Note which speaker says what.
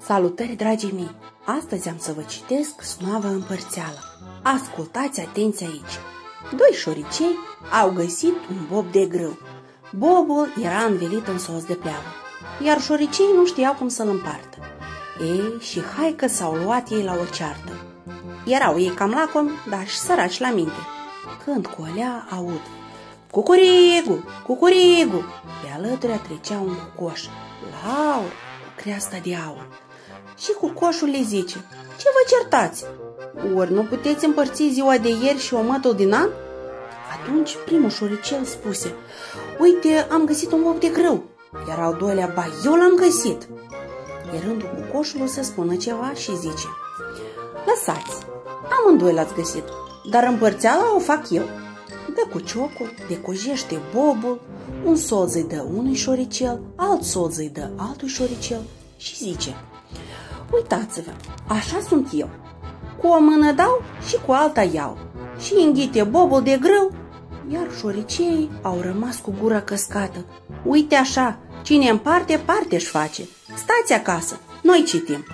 Speaker 1: Salutări, dragii mei! Astăzi am să vă citesc Snoava Împărțeală. Ascultați atenți aici! Doi șoricei au găsit un bob de grâu. Bobul era învelit în sos de pleavă, iar șoricei nu știau cum să-l împartă. Ei, și hai că s-au luat ei la o ceartă. Erau ei cam lacom, dar și săraci la minte. Când cu alea aud Cucurigu, cucurigu! Pe alături trecea un cucoș, Laur, cu creasta de aur. Și cucoșul le zice, ce vă certați? Ori nu puteți împărți ziua de ieri și omătul din an? Atunci primul șoricel spuse, uite, am găsit un loc de grâu. Iar al doilea, ba, eu l-am găsit. E rândul cucoșului să spună ceva și zice, lăsați, amândoi l-ați găsit, dar împărțeala o fac eu. Dă cu ciocul, decojește bobul, un soț îi dă unui șoricel, alt soț îi dă altui șoricel și zice Uitați-vă, așa sunt eu. Cu o mână dau și cu alta iau. Și înghite bobul de grâu, iar șoricei au rămas cu gura căscată. Uite așa, cine împarte, parte își face. Stați acasă, noi citim.